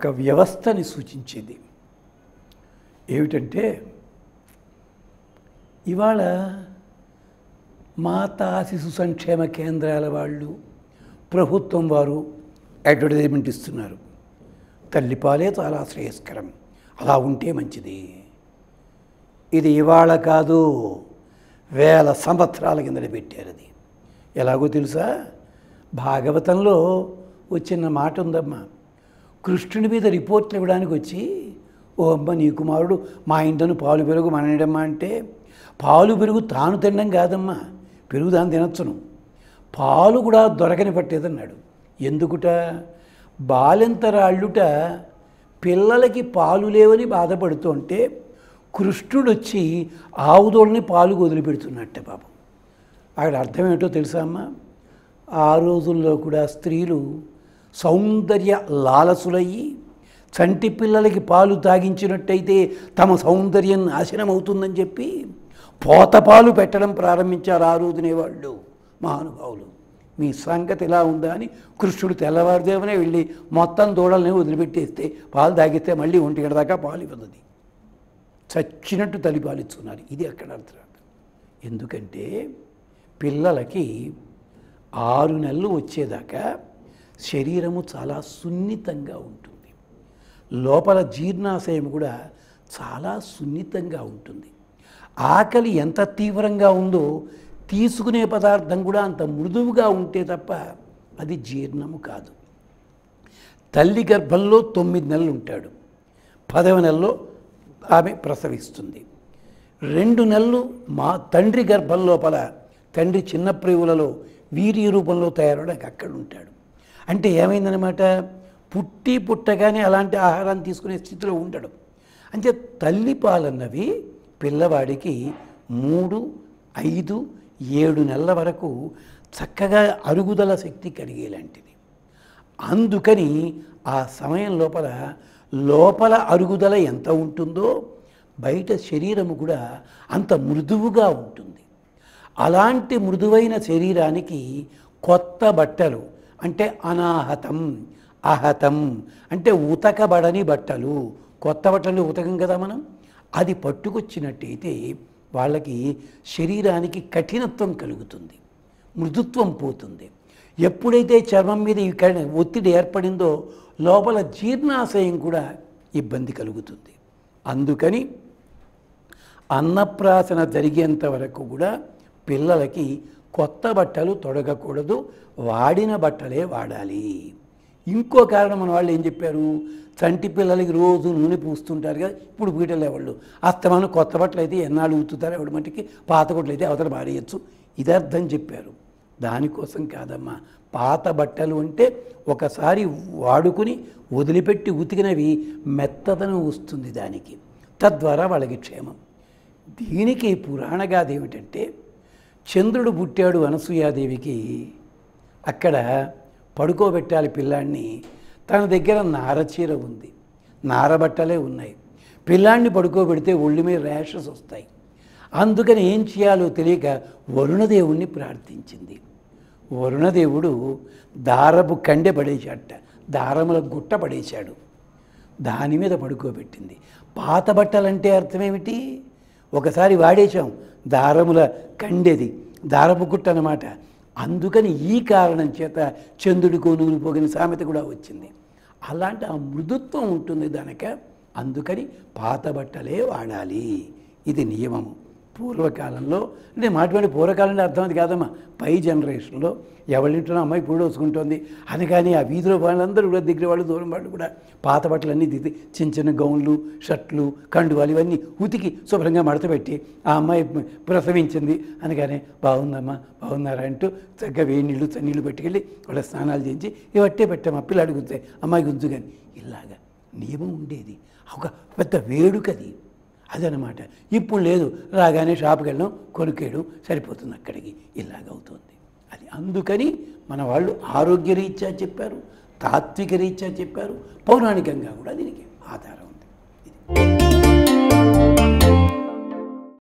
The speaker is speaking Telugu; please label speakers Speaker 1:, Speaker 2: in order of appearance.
Speaker 1: ఒక వ్యవస్థని సూచించేది. ఏమిటంటే ఇవాళ మాతా శిశు సంక్షేమ కేంద్రాల వాళ్ళు ప్రభుత్వం వారు అడ్వర్టైజ్మెంట్ ఇస్తున్నారు. తల్లిపాలే చాలా శ్రేయస్కరం. అలా ఉంటే మంచిది. ఇది ఇవాళ కాదు వేల సంవత్సరాల కిందట పెట్టారు అది ఎలాగో తెలుసా? భాగవతంలో వచ్చిన మాట ఉందమ్మా. కృష్ణుడి మీద రిపోర్ట్లు ఇవ్వడానికి వచ్చి ఓ అమ్మ నీ కుమారుడు మా ఇంట్లో పాలు పెరుగు మనడమ్మా అంటే పాలు పెరుగు తాను తినడం కాదమ్మా పెరుగు దాన్ని తినొచ్చును. పాలు కూడా దొరకని పట్టేదన్నాడు ఎందుకుట? బాలింతరాళ్ళుట పిల్లలకి పాలు లేవని బాధపడుతుంటే కృష్ణుడు వచ్చి ఆవుదోళ్ళని పాలు వదిలిపెడుతున్నట్ట పాపం. అక్కడ అర్థం ఏంటో తెలుసా అమ్మా? ఆ రోజుల్లో కూడా స్త్రీలు సౌందర్య లాలసులయ్యి చంటి పిల్లలకి పాలు తాగించినట్టయితే తమ సౌందర్యం నాశనం అవుతుందని చెప్పి పోతపాలు పెట్టడం ప్రారంభించారు ఆ రోజునే వాళ్ళు మహానుభావులు. మీ సంగతి ఇలా ఉందా అని కృష్ణుడు తెల్లవారుదేమనే వెళ్ళి మొత్తం దూడల్ని వదిలిపెట్టేస్తే పాలు తాగిస్తే మళ్ళీ ఒంటి దాకా పాలు ఇవ్వదు చచ్చినట్టు తల్లి పాలిస్తున్నారు ఇది అక్కడ అర్థం. ఎందుకంటే పిల్లలకి ఆరు నెలలు వచ్చేదాకా శరీరము చాలా సున్నితంగా ఉంటుంది. లోపల జీర్ణాశయం కూడా చాలా సున్నితంగా ఉంటుంది. ఆకలి ఎంత తీవ్రంగా ఉందో తీసుకునే పదార్థం కూడా అంత మృదువుగా ఉంటే తప్ప అది జీర్ణము కాదు. తల్లి గర్భంలో తొమ్మిది నెలలు ఉంటాడు. పదవ నెలలో ఆమె ప్రసవిస్తుంది. రెండు నెలలు మా తండ్రి గర్భం లోపల తండ్రి చిన్న ప్రేవులలో వీర్య రూపంలో తయారవడానికి అక్కడ ఉంటాడు అంటే ఏమైందనమాట పుట్టి పుట్టగానే అలాంటి ఆహారాన్ని తీసుకునే స్థితిలో ఉండడం. అంటే తల్లి పాలన్నవి పిల్లవాడికి మూడు ఐదు ఏడు నెలల వరకు చక్కగా అరుగుదల శక్తి కలిగేలాంటిది అందుకని ఆ సమయం లోపల లోపల అరుగుదల ఎంత ఉంటుందో బయట శరీరము కూడా అంత మృదువుగా ఉంటుంది. అలాంటి మృదువైన శరీరానికి కొత్త బట్టలు అంటే అనాహతం అహతం. అంటే ఉతకబడని బట్టలు. కొత్త బట్టలు ఉతకం కదా మనం? అది పట్టుకొచ్చినట్టయితే వాళ్ళకి శరీరానికి కఠినత్వం కలుగుతుంది. మృదుత్వం పోతుంది. ఎప్పుడైతే చర్మం మీద ఈ ఒత్తిడి ఏర్పడిందో లోపల జీర్ణాశయం కూడా ఇబ్బంది కలుగుతుంది. అందుకని అన్నప్రాసన జరిగేంత వరకు కూడా పిల్లలకి కొత్త బట్టలు తొడగకూడదు వాడిన బట్టలే వాడాలి. ఇంకో కారణం మన వాళ్ళు ఏం చెప్పారు? చంటి పిల్లలకి రోజు నూనె పూస్తుంటారు కదా ఇప్పుడు పీటలే వాళ్ళు అస్తమానం కొత్త బట్టలు అయితే ఎన్నాళ్ళు ఊతుతారు ఎవడి మట్టికి? పాత బట్టలు అయితే అవతల పారేయచ్చు. ఇది అర్థం చెప్పారు. దానికోసం కాదమ్మా. పాత బట్టలు అంటే ఒకసారి వాడుకుని వదిలిపెట్టి ఉతికినవి మెత్తదనం వస్తుంది దానికి. తద్వారా వాళ్ళకి క్షేమం. దీనికి పురాణగాథ ఏమిటంటే చంద్రుడు పుట్టాడు అనసూయాదేవికి. అక్కడ పడుకోబెట్టాలి పిల్లాడిని తన దగ్గర నారచీర ఉంది. నారబట్టలే ఉన్నాయి. పిల్లాడిని పడుకోబెడితే ఒళ్ళు మీద ర్యాషెస్ వస్తాయి. అందుకని ఏం చేయాలో తెలియక వరుణదేవుణ్ణి ప్రార్థించింది. వరుణదేవుడు దారపు కండె పడేశాట దారముల గుట్ట పడేశాడు. దాని మీద పడుకోబెట్టింది. పాత బట్టలంటే అర్థమేమిటి? ఒకసారి వాడేశాం. దారముల కండెది దారపు గుట్ట అనమాట అందుకని ఈ కారణం చేత చంద్రుడి కోనుగులు పోగిన సామెత కూడా వచ్చింది. అలాంటి ఆ మృదుత్వం ఉంటుంది దానిక అందుకని పాత బట్టలే వాడాలి. ఇది నియమము. పూర్వకాలంలో అంటే మాటువంటి పూర్వకాలంలో అర్థం అది కాదమ్మా. పై జనరేషన్లో ఎవరింట్లో అమ్మాయి పూడు వసుకుంటుంది అది కానీ ఆ వీధిలో వాళ్ళందరూ కూడా దగ్గర వాళ్ళు దూరం వాళ్ళు కూడా పాత బట్టలన్నీ దిగి చిన్న చిన్న గౌన్లు షర్ట్లు కండువాలు ఇవన్నీ ఉతికి శుభ్రంగా మడతపెట్టి ఆ అమ్మాయి ప్రసవించింది. అనగానే బాగుందమ్మా బాగున్నారా అంటూ చక్కగా వేడి నీళ్ళు నీళ్ళు పెట్టుకెళ్ళి వాళ్ళ స్నానాలు చేయించి ఇవట్టే పెట్టామా పిల్లలు అడుగుతాయి అమ్మాయి గుంజు కానీ ఇలాగా నియమం ఉండేది. ఒక పెద్ద వేడుకది. అదనమాట. ఇప్పుడు లేదు రాగానే షాప్కి వెళ్ళడం కొనుక్కేయడం సరిపోతుంది అక్కడికి. ఇలాగవుతుంది. అది అందుకని మన వాళ్ళు ఆరోగ్యరీత్యా చెప్పారు తాత్విక రీత్యా చెప్పారు పౌరాణికంగా కూడా దీనికి ఆధారం ఉంది.